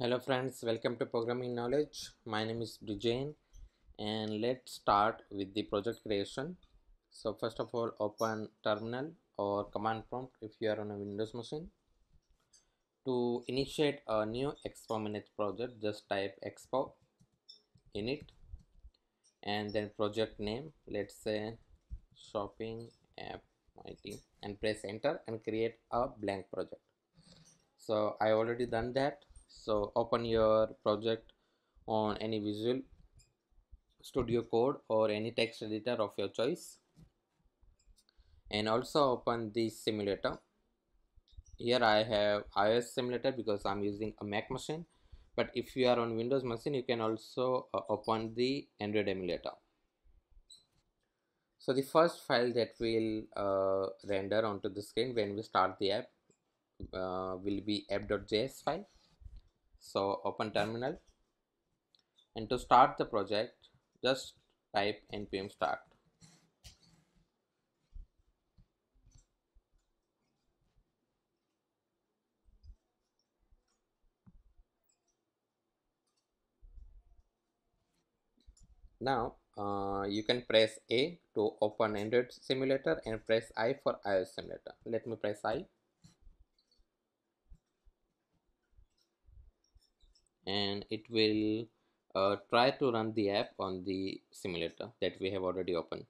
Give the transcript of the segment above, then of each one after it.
Hello friends, welcome to Programming Knowledge. My name is Brijen and let's start with the project creation. So first of all open terminal or command prompt if you are on a Windows machine. To initiate a new Expo Manage project just type Expo init and then project name let's say shopping app IT and press enter and create a blank project. So I already done that so open your project on any visual studio code or any text editor of your choice. And also open the simulator. Here i have ios simulator because i'm using a mac machine. But if you are on windows machine you can also uh, open the android emulator. So the first file that will uh, render onto the screen when we start the app uh, will be app.js file so open terminal. And to start the project just type npm start. Now uh, you can press a to open android simulator and press i for ios simulator. Let me press i and it will uh, try to run the app on the simulator that we have already opened.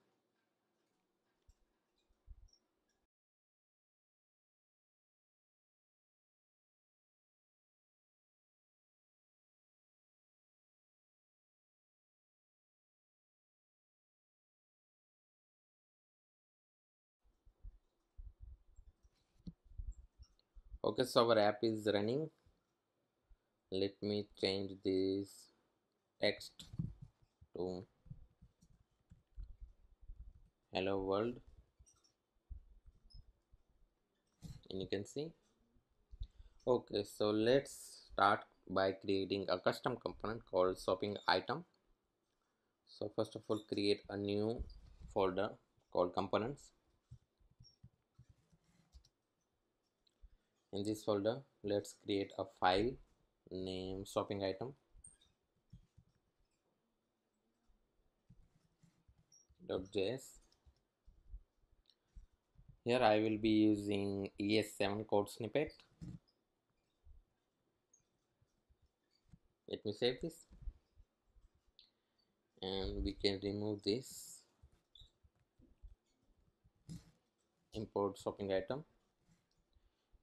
Okay, so our app is running let me change this text to hello world. And you can see. Okay so let's start by creating a custom component called shopping item. So first of all create a new folder called components. In this folder let's create a file name shopping item. Dot .js. Here I will be using ES7 code snippet. Let me save this. And we can remove this. Import shopping item.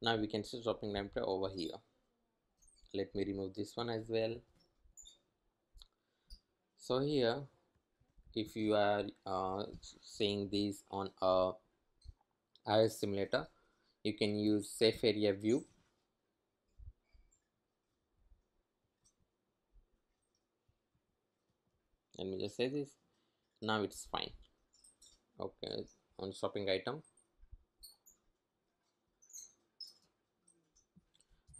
Now we can see shopping item over here let me remove this one as well. So here if you are uh, seeing this on a iOS simulator you can use safe area view. Let me just say this. Now it's fine. Okay on shopping item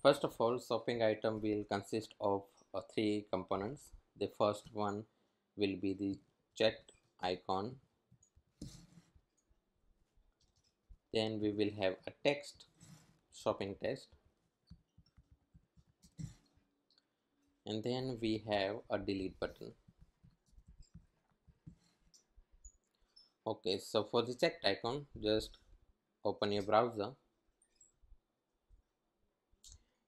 First of all, shopping item will consist of uh, three components. The first one will be the checked icon. Then we will have a text, shopping text. And then we have a delete button. Okay, so for the checked icon, just open your browser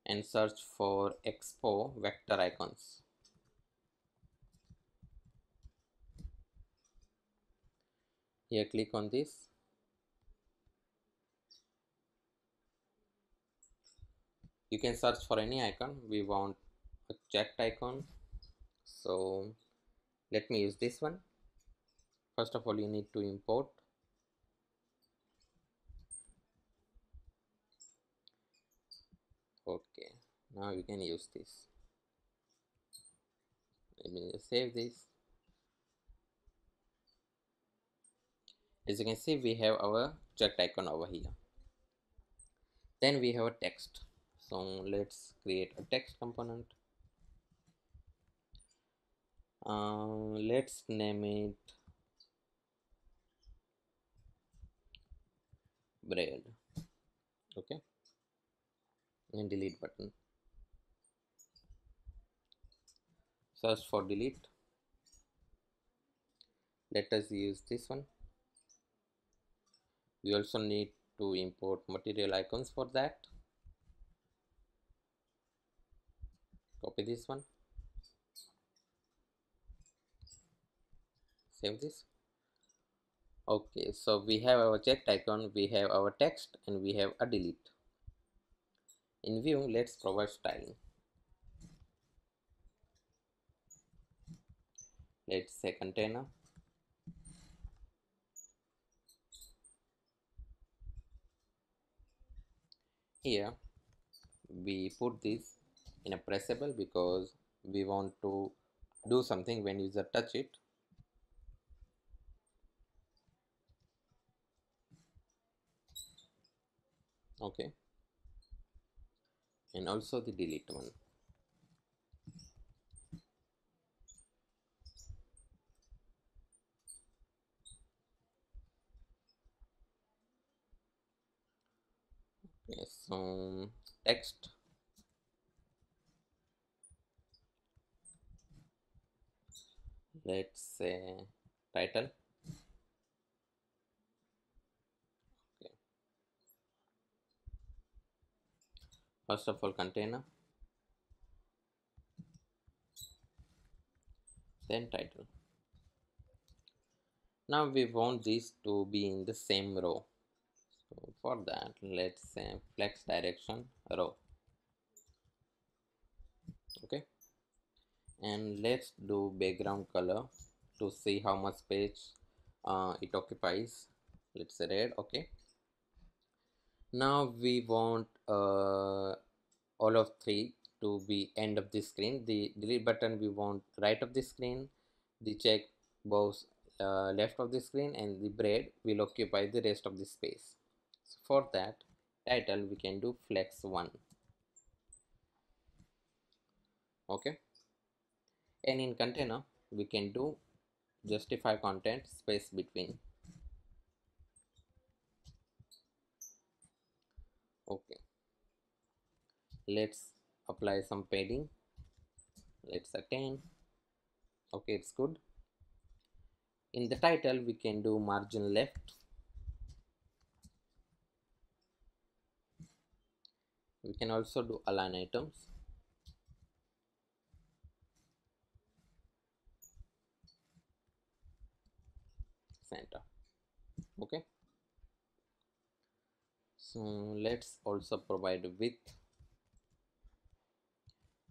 and search for expo vector icons. Here click on this. You can search for any icon. We want a checked icon. So let me use this one. First of all you need to import okay now we can use this. Let me save this. As you can see we have our checked icon over here. Then we have a text. So let's create a text component. Uh, let's name it bread. Okay. And delete button search for delete. Let us use this one. We also need to import material icons for that. Copy this one. Save this. Okay so we have our checked icon we have our text and we have a delete. In view let's provide styling let's say container. Here we put this in a pressable because we want to do something when user touch it. Okay. And also the delete one okay so text. Let's say title. First of all container. Then title. Now we want this to be in the same row so for that let's say flex direction row. Okay. And let's do background color to see how much space uh, it occupies. Let's say red okay. Now we want uh, all of three to be end of the screen. The delete button we want right of the screen the check box uh, left of the screen and the braid will occupy the rest of the space so for that title we can do flex 1 okay. And in container we can do justify content space between. Okay. Let's apply some padding. Let's attain. Okay it's good. In the title we can do margin left we can also do align items. Center. Okay. So let's also provide width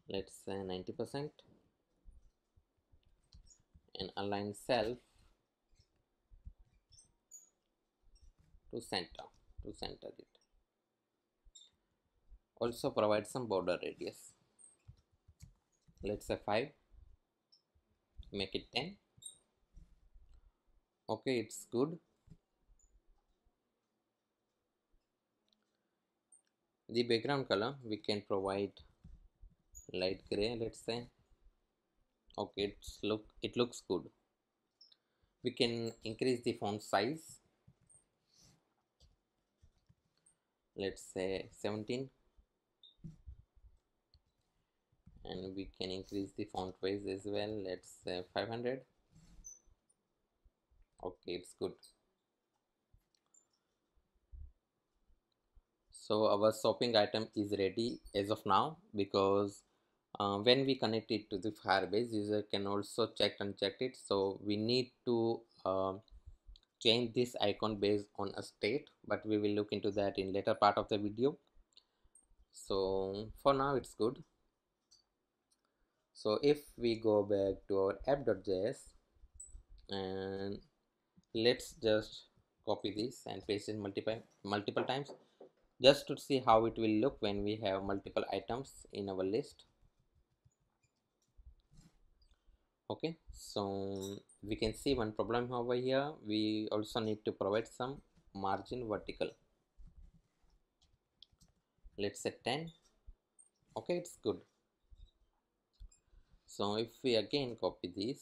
let's say 90 percent. And align self to center to center it also provide some border radius. Let's say 5 make it 10 okay it's good. The background color we can provide light gray let's say. Okay it's look it looks good. We can increase the font size. Let's say 17 and we can increase the font size as well let's say 500 okay it's good. So our shopping item is ready as of now because uh, when we connect it to the firebase user can also check and check it. So we need to uh, change this icon based on a state but we will look into that in later part of the video. So for now it's good so if we go back to our app.js and let's just copy this and paste it multiple multiple times just to see how it will look when we have multiple items in our list. Okay so we can see one problem over here. We also need to provide some margin vertical. Let's set 10 okay it's good so if we again copy this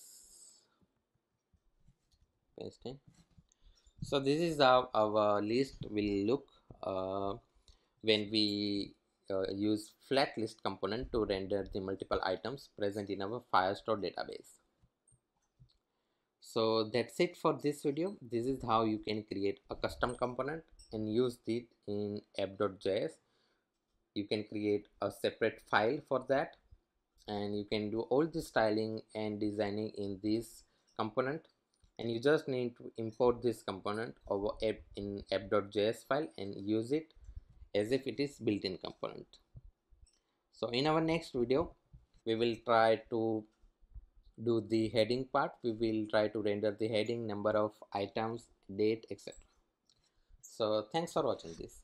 paste in so this is how our list will look uh, when we uh, use flat list component to render the multiple items present in our Firestore database. So that's it for this video. This is how you can create a custom component and use it in app.js. You can create a separate file for that and you can do all the styling and designing in this component. And you just need to import this component over app in app.js file and use it as if it is built-in component. So in our next video we will try to do the heading part. We will try to render the heading number of items date etc so thanks for watching this